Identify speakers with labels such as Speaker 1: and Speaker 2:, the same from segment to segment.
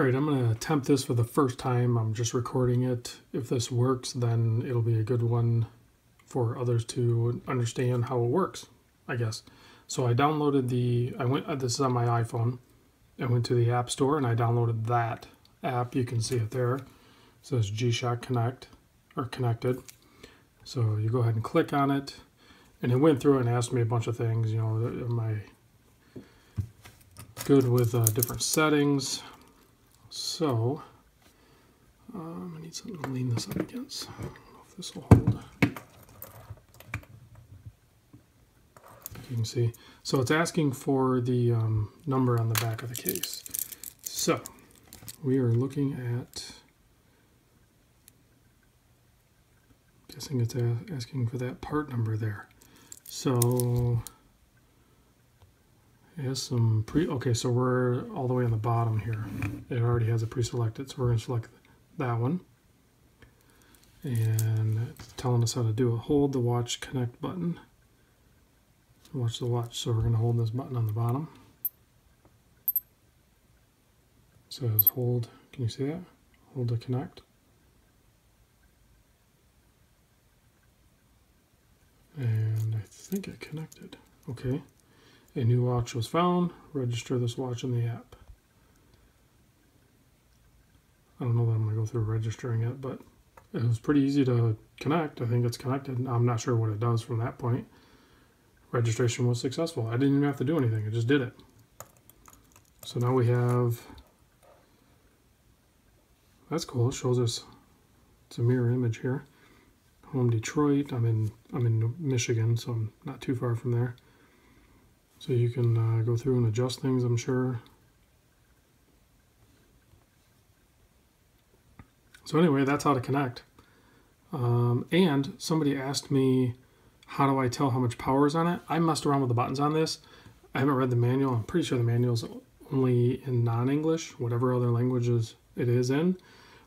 Speaker 1: All right, I'm going to attempt this for the first time. I'm just recording it. If this works, then it'll be a good one for others to understand how it works, I guess. So I downloaded the, I went, uh, this is on my iPhone. I went to the App Store and I downloaded that app. You can see it there. It says G-Shock Connect, or Connected. So you go ahead and click on it. And it went through and asked me a bunch of things. You know, am I good with uh, different settings? So, um, I need something to lean this up against. I don't know if this will hold. You can see. So it's asking for the um, number on the back of the case. So, we are looking at, guessing it's asking for that part number there. So, it has some pre, okay, so we're all the way on the bottom here. It already has a pre-selected, so we're gonna select that one. And it's telling us how to do it. Hold the watch connect button. Watch the watch, so we're gonna hold this button on the bottom. It says hold, can you see that? Hold to connect. And I think it connected. Okay. A new watch was found. Register this watch in the app. I don't know that I'm going to go through registering it, but it was pretty easy to connect. I think it's connected. I'm not sure what it does from that point. Registration was successful. I didn't even have to do anything. I just did it. So now we have... That's cool. It shows us it's a mirror image here. Home Detroit. I'm in I'm in Michigan, so I'm not too far from there. So you can uh, go through and adjust things, I'm sure. So anyway, that's how to connect. Um, and somebody asked me, how do I tell how much power is on it? I messed around with the buttons on this. I haven't read the manual. I'm pretty sure the manual is only in non-English, whatever other languages it is in.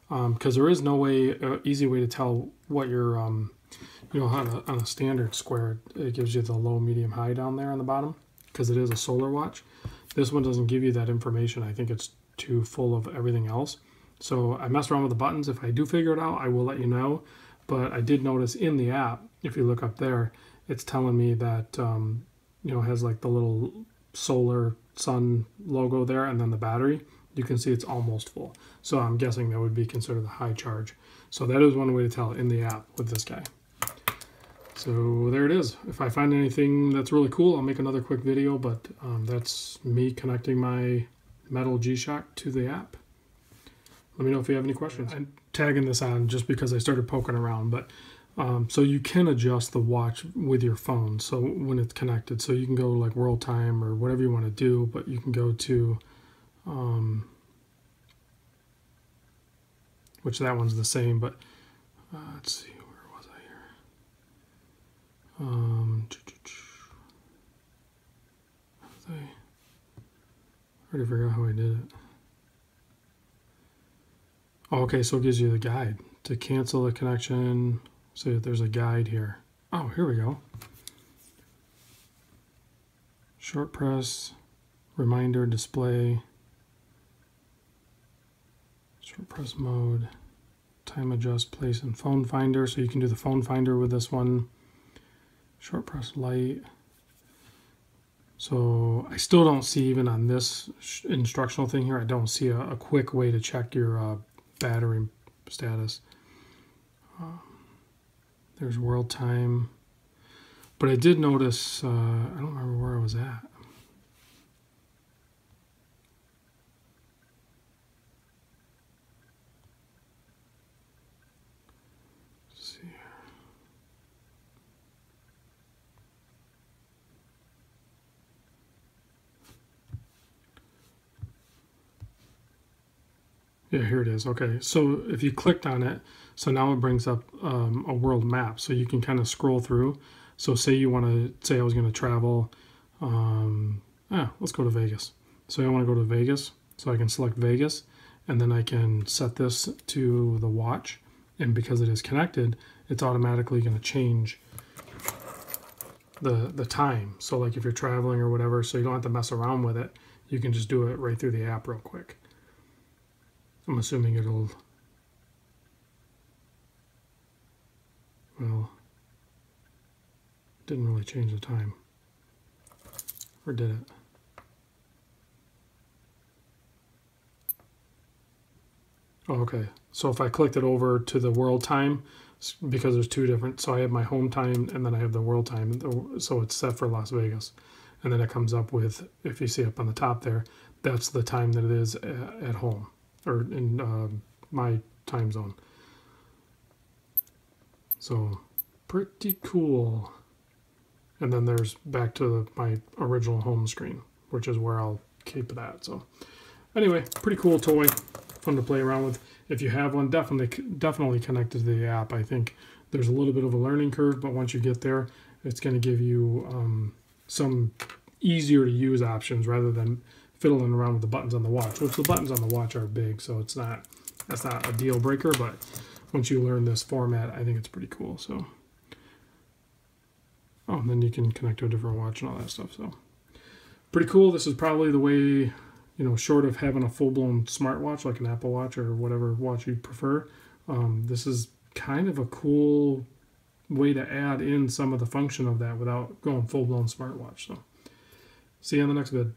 Speaker 1: Because um, there is no way, uh, easy way to tell what your, um, you know, on a, on a standard square, it gives you the low, medium, high down there on the bottom because it is a solar watch. This one doesn't give you that information. I think it's too full of everything else. So I messed around with the buttons. If I do figure it out, I will let you know. But I did notice in the app, if you look up there, it's telling me that, um, you know, has like the little solar sun logo there and then the battery. You can see it's almost full. So I'm guessing that would be considered a high charge. So that is one way to tell in the app with this guy. So there it is. If I find anything that's really cool, I'll make another quick video, but um, that's me connecting my metal G-Shock to the app. Let me know if you have any questions. I'm tagging this on just because I started poking around, but um, so you can adjust the watch with your phone. So when it's connected, so you can go like world time or whatever you want to do, but you can go to, um, which that one's the same, but uh, let's see. Um, I already forgot how I did it. Oh, okay, so it gives you the guide. To cancel the connection, if there's a guide here. Oh, here we go. Short press, reminder display, short press mode, time adjust place and phone finder. So you can do the phone finder with this one short press light. So I still don't see even on this instructional thing here, I don't see a, a quick way to check your uh, battery status. Um, there's world time. But I did notice, uh, I don't remember where I was at. Yeah, here it is. Okay, so if you clicked on it, so now it brings up um, a world map. So you can kind of scroll through. So say you want to, say I was going to travel, um, ah, let's go to Vegas. So I want to go to Vegas, so I can select Vegas, and then I can set this to the watch. And because it is connected, it's automatically going to change the, the time. So like if you're traveling or whatever, so you don't have to mess around with it, you can just do it right through the app real quick. I'm assuming it'll. Well, didn't really change the time. Or did it? Oh, okay. So if I clicked it over to the world time, because there's two different, so I have my home time and then I have the world time. So it's set for Las Vegas. And then it comes up with, if you see up on the top there, that's the time that it is uh, at home or in uh, my time zone. So pretty cool. And then there's back to my original home screen, which is where I'll keep that. So anyway, pretty cool toy, fun to play around with. If you have one, definitely definitely connect it to the app. I think there's a little bit of a learning curve, but once you get there, it's going to give you um, some easier to use options rather than fiddling around with the buttons on the watch. Which the buttons on the watch are big, so it's not that's not a deal breaker. But once you learn this format, I think it's pretty cool. So. Oh, and then you can connect to a different watch and all that stuff. So pretty cool. This is probably the way, you know, short of having a full-blown smartwatch like an Apple Watch or whatever watch you prefer. Um, this is kind of a cool way to add in some of the function of that without going full-blown smartwatch. So see you on the next vid.